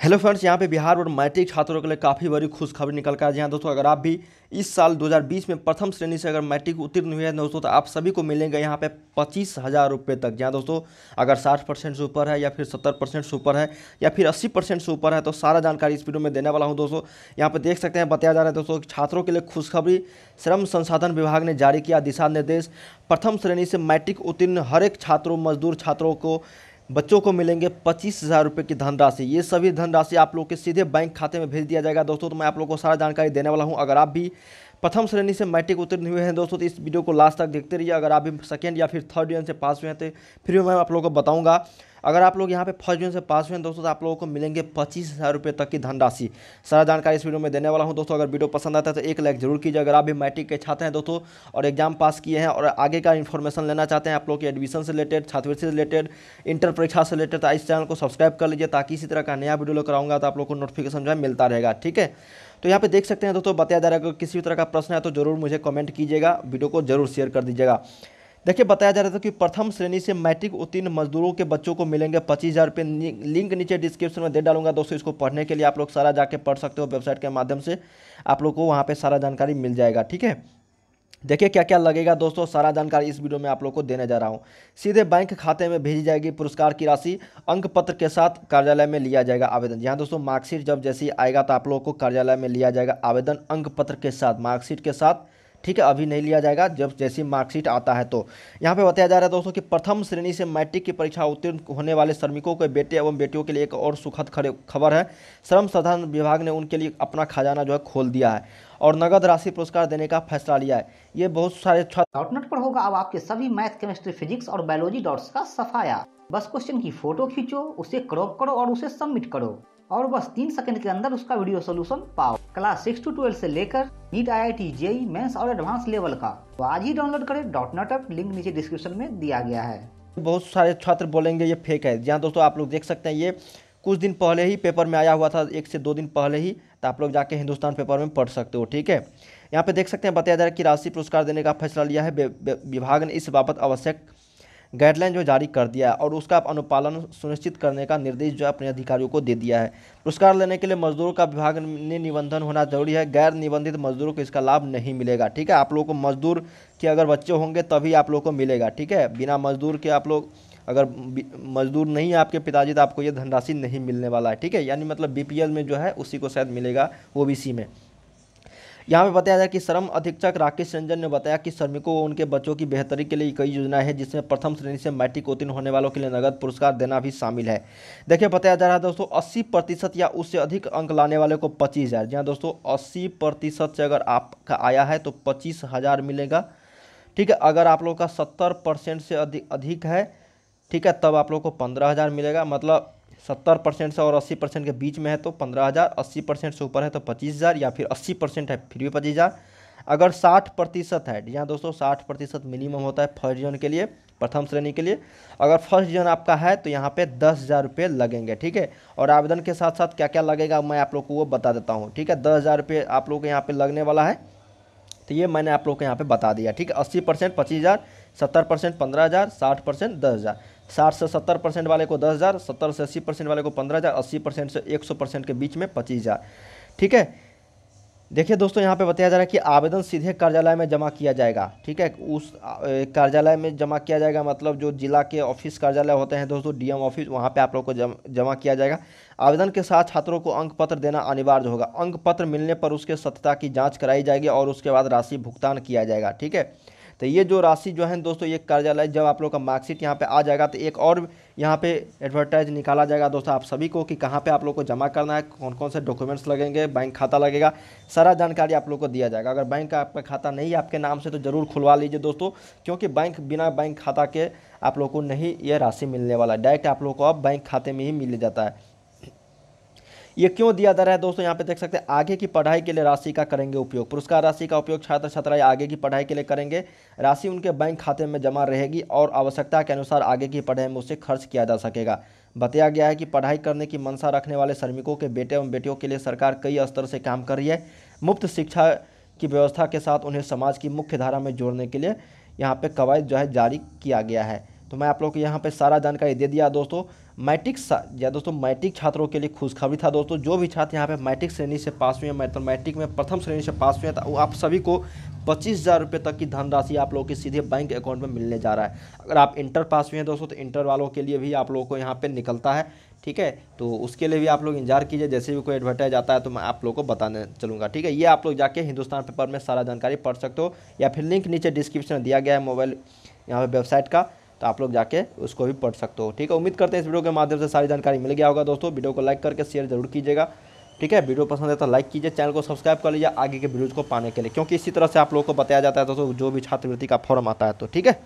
Hello friends यहाँ पे बिहार और मैट्रिक छात्रों के लिए काफ़ी बड़ी खुशखबरी निकल कर जी हाँ दोस्तों, अगर आप भी इस साल 2020 में प्रथम श्रेणी से अगर मैट्रिक उत्तीर्ण हुए हैं दोस्तों तो आप सभी को मिलेंगे यहाँ पे पच्चीस हज़ार रुपये तक। जहाँ दोस्तों, अगर साठ परसेंट से ऊपर है या फिर सत्तर परसेंट से ऊपर है या फिर अस्सी परसेंट से ऊपर है तो सारा जानकारी इस वीडियो में देने वाला हूँ दोस्तों। यहाँ पर देख सकते हैं, बताया जा रहा है दोस्तों छात्रों के लिए खुशखबरी, श्रम संसाधन विभाग ने जारी किया दिशा निर्देश। प्रथम श्रेणी से मैट्रिक उत्तीर्ण हर एक छात्रों, मजदूर छात्रों को बच्चों को मिलेंगे पच्चीस हज़ार रुपये की धनराशि। ये सभी धनराशि आप लोग के सीधे बैंक खाते में भेज दिया जाएगा। दोस्तों तो मैं आप लोग को सारा जानकारी देने वाला हूँ। अगर आप भी प्रथम श्रेणी से मैट्रिक उत्तीर्ण हुए हैं दोस्तों तो इस वीडियो को लास्ट तक देखते रहिए। अगर आप भी सेकेंड या फिर थर्ड डिवीज़न से पास हुए हैं तो फिर मैं आप लोग को बताऊँगा। अगर आप लोग यहाँ पे फ़र्स्ट डिवीज़न से पास हुए हैं, दोस्तों तो आप लोगों को मिलेंगे पच्चीस हज़ार रुपये तक की धनराशि। सारा जानकारी इस वीडियो में देने वाला हूँ, दोस्तों। अगर वीडियो पसंद आता है तो एक लाइक ज़रूर कीजिए। अगर आप भी मैट्रिक के छात्र हैं, दोस्तों, और एग्ज़ाम पास किए हैं, और आगे का इन्फॉर्मेशन लेना चाहते हैं, आप लोग के एडमिशन से रिलेटेड छात्रवृत्ति से रिलेटेड इंटर परीक्षा से रिलेटेड तो इस चैनल को सब्सक्राइब कर लीजिए, ताकि इसी तरह का नया वीडियो लेकर आऊँगा तो आप लोग को नोटिफिकेशन जो है मिलता रहेगा, ठीक है? तो यहाँ पे देख सकते हैं, दोस्तों, बताया जा रहा है अगर किसी भी तरह का प्रश्न है तो ज़रूर मुझे कमेंट कीजिएगा, वीडियो को ज़रूर शेयर कर दीजिएगा। देखिए, बताया जा रहा था कि प्रथम श्रेणी से मैट्रिक उत्तीर्ण मजदूरों के बच्चों को मिलेंगे पच्चीस हज़ार रुपये लिंक नीचे डिस्क्रिप्शन में दे डालूँगा। दोस्तों, इसको पढ़ने के लिए आप लोग सारा जाके पढ़ सकते हो वेबसाइट के माध्यम से। आप लोग को वहाँ पर सारा जानकारी मिल जाएगा, ठीक है? देखिए क्या क्या लगेगा दोस्तों? सारा जानकारी इस वीडियो में आप लोग को देने जा रहा हूँ। सीधे बैंक खाते में भेजी जाएगी पुरस्कार की राशि, अंक पत्र के साथ कार्यालय में लिया जाएगा आवेदन। यहाँ दोस्तों, मार्कशीट जब जैसी आएगा तो आप लोगों को कार्यालय में लिया जाएगा आवेदन, अंक पत्र के साथ, मार्कशीट के साथ। ठीक है, अभी नहीं लिया जाएगा जब जैसी मार्कशीट आता है तो। यहाँ पे बताया जा रहा है दोस्तों कि प्रथम श्रेणी से मैट्रिक की परीक्षा उत्तीर्ण होने वाले श्रमिकों के बेटे एवं बेटियों के लिए एक और सुखद खबर है। श्रम साधन विभाग ने उनके लिए अपना खजाना जो है खोल दिया है और नगद राशि पुरस्कार देने का फैसला लिया है। ये बहुत सारे डॉटनेट पर होगा अब आपके सभी मैथ, केमिस्ट्री, फिजिक्स और बायोलॉजी डॉट्स का सफाया। बस क्वेश्चन की फ़ोटो खींचो, उसे क्रॉप करो और उसे सबमिट करो। और बस तीन सेकंड के अंदर उसका वीडियो सोल्यूशन पाओ। क्लास सिक्स टू ट्वेल्व से लेकर NEET I I T JEE mains और एडवांस लेवल का। तो आज ही डाउनलोड करें. डॉट नॉट ऐप लिंक नीचे डिस्क्रिप्शन में दिया गया है। बहुत सारे छात्र बोलेंगे, ये फेक है। जहाँ दोस्तों आप लोग देख सकते हैं, ये कुछ दिन पहले ही पेपर में आया हुआ था, एक से दो दिन पहले ही तो आप लोग जाके हिंदुस्तान पेपर में पढ़ सकते हो, ठीक है? यहाँ पे देख सकते हैं बताया जा रहा है कि राशि पुरस्कार देने का फैसला लिया है विभाग ने इस बाबत आवश्यक गाइडलाइन जो जारी कर दिया है और उसका अनुपालन सुनिश्चित करने का निर्देश जो अपने अधिकारियों को दे दिया है। पुरस्कार लेने के लिए मजदूरों का विभाग ने निबंधन होना ज़रूरी है। गैर निबंधित मजदूरों को इसका लाभ नहीं मिलेगा, ठीक है? आप लोगों को मजदूर के अगर बच्चे होंगे तभी आप लोग को मिलेगा, ठीक है? बिना मजदूर के आप लोग अगर मजदूर नहीं है आपके पिताजी तो आपको ये धनराशि नहीं मिलने वाला है, ठीक है? यानी मतलब बीपीएल में जो है उसी को शायद मिलेगा ओबीसी में। यहाँ पे बताया जाए कि श्रम अधीक्षक राकेश रंजन ने बताया कि श्रमिकों व उनके बच्चों की बेहतरी के लिए कई योजनाएँ हैं, जिसमें प्रथम श्रेणी से मैट्रिक उत्तीर्ण होने वालों के लिए नगद पुरस्कार देना भी शामिल है। देखिए, बताया जा रहा है दोस्तों, अस्सी प्रतिशत या उससे अधिक अंक लाने वाले को पच्चीस हज़ार। जहाँ दोस्तों, अस्सी प्रतिशत से अगर आपका आया है तो पच्चीस हज़ार मिलेगा। ठीक है, अगर आप लोग का सत्तर परसेंट से अधिक अधिक है, ठीक है, तब आप लोग को पंद्रह हज़ार मिलेगा। मतलब सत्तर परसेंट से और अस्सी परसेंट के बीच में है तो पंद्रह हज़ार, अस्सी परसेंट से ऊपर है तो पच्चीस हज़ार या फिर अस्सी परसेंट है फिर भी पच्चीस हज़ार। अगर साठ प्रतिशत है, यहाँ दोस्तों साठ प्रतिशत मिनिमम होता है फ़र्स्ट डिवीज़न के लिए, प्रथम श्रेणी के लिए। अगर फ़र्स्ट डिवीज़न आपका है तो यहाँ पे दस हज़ार रुपये लगेंगे, ठीक है? और आवेदन के साथ साथ क्या क्या लगेगा मैं आप लोग को वो बता देता हूँ, ठीक है? दस हज़ार रुपये आप लोग के यहाँ पे लगने वाला है तो ये मैंने आप लोग को यहाँ पे बता दिया, ठीक? है अस्सी परसेंट पच्चीस हज़ार, सत्तर परसेंट पंद्रह हज़ार, साठ परसेंट दस हज़ार। साठ से सत्तर परसेंट वाले को दस हज़ार सत्तर से अस्सी परसेंट वाले को पंद्रह हज़ार अस्सी परसेंट से एक सौ परसेंट के बीच में पच्चीस हज़ार। ठीक है? देखिए दोस्तों यहाँ पे बताया जा रहा है कि आवेदन सीधे कार्यालय में जमा किया जाएगा। ठीक है? उस कार्यालय में जमा किया जाएगा मतलब जो जिला के ऑफ़िस कार्यालय होते हैं दोस्तों डीएम ऑफ़िस वहाँ पे आप लोग को जम, जमा किया जाएगा। आवेदन के साथ छात्रों को अंक पत्र देना अनिवार्य होगा। अंक पत्र मिलने पर उसके सत्यता की जाँच कराई जाएगी और उसके बाद राशि भुगतान किया जाएगा। ठीक है? तो ये जो राशि जो है दोस्तों, ये कार्यालय जब आप लोग का मार्कशीट यहाँ पे आ जाएगा तो एक और यहाँ पे एडवर्टाइज निकाला जाएगा दोस्तों आप सभी को कि कहाँ पे आप लोग को जमा करना है कौन कौन से डॉक्यूमेंट्स लगेंगे बैंक खाता लगेगा, सारा जानकारी आप लोग को दिया जाएगा। अगर बैंक का आपका खाता नहीं है आपके नाम से तो ज़रूर खुलवा लीजिए दोस्तों, क्योंकि बैंक बिना बैंक खाता के आप लोग को नहीं ये राशि मिलने वाला है। डायरेक्ट आप लोग को अब बैंक खाते में ही मिल जाता है। ये क्यों दिया जा रहा है दोस्तों? यहाँ पे देख सकते हैं, आगे की पढ़ाई के लिए राशि का करेंगे उपयोग। पुरस्कार राशि का उपयोग छात्र छात्राएँ आगे की पढ़ाई के लिए करेंगे। राशि उनके बैंक खाते में जमा रहेगी और आवश्यकता के अनुसार आगे की पढ़ाई में उसे खर्च किया जा सकेगा। बताया गया है कि पढ़ाई करने की मंशा रखने वाले श्रमिकों के बेटे एवं बेटियों के लिए सरकार कई स्तर से काम कर रही है। मुफ़्त शिक्षा की व्यवस्था के साथ उन्हें समाज की मुख्य धारा में जोड़ने के लिए यहाँ पे कवायद जो है जारी किया गया है। तो मैं आप लोग को यहाँ पे सारा जानकारी दे दिया दोस्तों। मैट्रिक या दोस्तों, मैट्रिक छात्रों के लिए खुशखबरी था दोस्तों। जो भी छात्र यहाँ पे मैट्रिक श्रेणी से पास हुए हैं मतलब मैट्रिक में प्रथम श्रेणी से पास हुए हैं तो आप सभी को पच्चीस हज़ार रुपये तक की धनराशि आप लोगों के सीधे बैंक अकाउंट में मिलने जा रहा है। अगर आप इंटर पास हुए हैं दोस्तों तो इंटर वालों के लिए भी आप लोगों को यहाँ पे निकलता है, ठीक है? तो उसके लिए भी आप लोग इंतज़ार कीजिए, जैसे भी कोई एडवर्टाइज आता है तो मैं आप लोग को बताने चलूँगा, ठीक है? ये आप लोग जाके हिंदुस्तान पेपर में सारा जानकारी पढ़ सकते हो, या फिर लिंक नीचे डिस्क्रिप्शन दिया गया है मोबाइल यहाँ पर वेबसाइट का। तो आप लोग जाके उसको भी पढ़ सकते हो। ठीक है, उम्मीद करते हैं इस वीडियो के माध्यम से सारी जानकारी मिल गया होगा दोस्तों। वीडियो को लाइक करके शेयर ज़रूर कीजिएगा। ठीक है, वीडियो पसंद है तो लाइक कीजिए, चैनल को सब्सक्राइब कर लीजिए आगे के वीडियोज़ को पाने के लिए, क्योंकि इसी तरह से आप लोगों को बताया जाता है दोस्तों, जो भी छात्रवृत्ति का फॉर्म आता है तो। ठीक है?